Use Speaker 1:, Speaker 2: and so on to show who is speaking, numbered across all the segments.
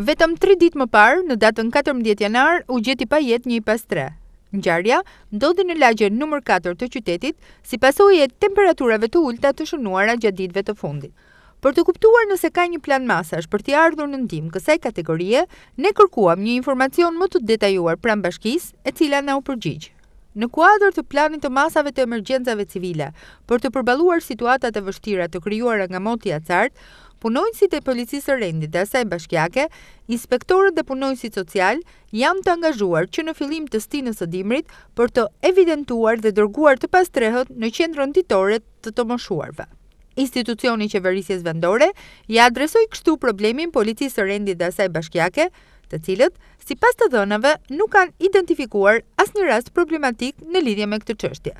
Speaker 1: Vetëm tri ditë më parë, në datën katërmbëdhjetë janar, u gjet i pajetë një i pastrehë. Ngjarja ndodhi në lagjen numër katër të qytetit, si pasojë e temperaturave të ulëta të shënuara gjatë ditëve të fundit. Për të kuptuar nëse ka një plan masash për t'i ardhur në ndihmë kësaj kategorie, ne kërkuam një informacion më të detajuar pranë bashkisë, e cila na u përgjigj. Në kuadër të Planit të Masave të Emergjencave Civile, për të përballuar situatat e vështira të krijuara nga moti i acartë, punonjësit e Policisë së Rendit dhe asaj bashkiake, inspektorët dhe punonjësit socialë janë të angazhuar që në fillim të stinës së dimrit për të evidentuar dhe dërguar të pastrehët në Qendrën Ditore të të Moshuarve. Institucioni i qeverisjes vendore ia adresoi kështu problemin Policisë së Rendit dhe asaj bashkiake, të cilët, sipas të dhënave, nuk kanë identifikuar asnjë rast problematik në lidhje me këtë çështje.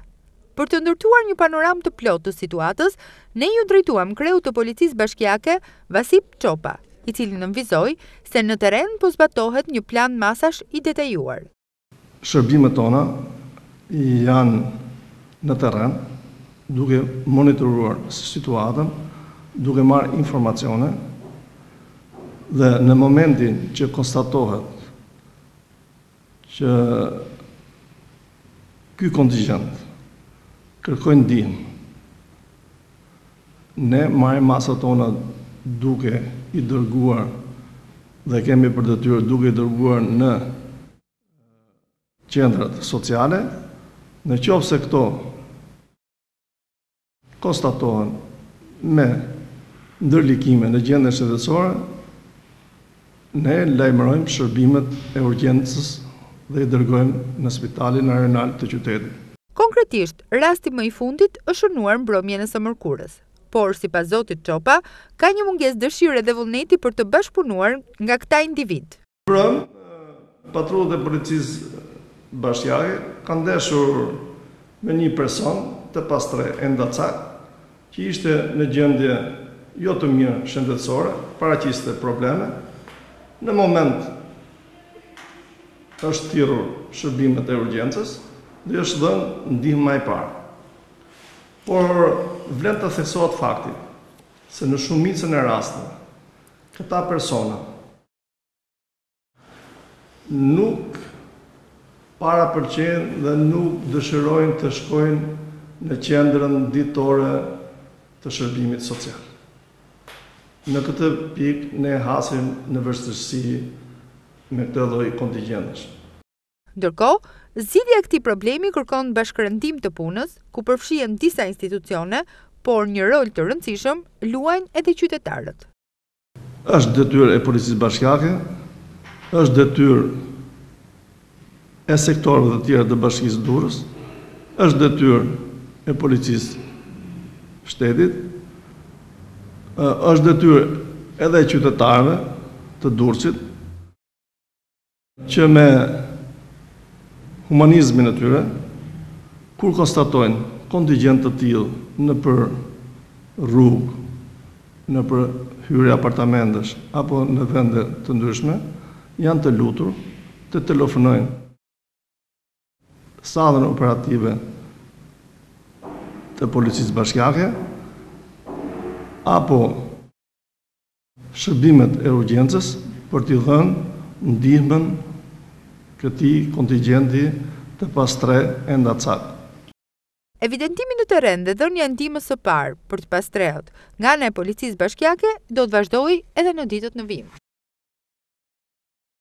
Speaker 1: Për të ndërtuar një panoramë të plotë të situatës, ne iu drejtuam kreut të Policisë Bashkiake, Vasip Çopa, i cili nënvizoi se në terren po zbatohet një plan masash i detajuar.
Speaker 2: Shërbimet tona janë në terren, duke monitoruar situatën, duke marrë informacione dhe në momentin që konstatohet që ky kontingjent kërkojnë ndihmë, Ne marrim masat tona duke i dërguar dhe kemi për detyrë duke i dërguar në qendrat sociale. Në qoftë se këto konstatohen me ndërlikime në gjendjen shëndetësore, Ne lajmërojmë shërbimet e urgjencës dhe i dërgojmë në spitalin rajonal të qytetit.
Speaker 1: Konkretisht, rasti më i fundit është shënuar mbrëmjen e së mërkurës. Por, sipas zotit Çopa, ka një mungesë dëshire dhe vullneti për të bashkëpunuar nga këta individë.
Speaker 2: Mbrëmë, patrullat e policisë bashkiake kanë ndeshur me një person të pastrehë endacak, që ishte në gjendje jo të mirë shëndetësore, paraqiste probleme, në moment është thirrur shërbimet e urgjencës dhe është dhënë ndihma e parë. Por vlen të theksohet fakti se në shumicën e rasteve këta persona, nuk parapëlqejnë dhe nuk dëshirojnë të shkojnë në qendrën ditore të shërbimit social. Në këtë pikë ne hasim në vështirësi me këtë lloj kontigjentësh.
Speaker 1: Ndërkohë, zgjidhja e këtij problemi kërkon bashkërendim të punës, ku përfshihen disa institucione, por një rol të rëndësishëm luajnë edhe qytetarët.
Speaker 2: Është detyrë e Policisë Bashkiake, është detyrë e sektorëve të tjera të Bashkisë Durrës, është detyrë e Policisë Shtetit, është detyrë edhe e qytetarëve të Durrësit, që me humanizmin e tyre, kur konstatojnë kontigjent të tillë nëpër rrugë, nëpër hyrje apartamentesh, apo në vende të ndryshme, janë të lutur të telefonojnë sallën operative të Policisë Bashkiake, apo. shërbimet e urgjencës për t'i dhënë ndihmën këtij kontigjenti të pastrehë endacak.
Speaker 1: Evidentimi në terren dhe dhënia e ndihmës së parë për të pastrehët nga ana e Policisë Bashkiake do të vazhdojë edhe në ditët në vijim.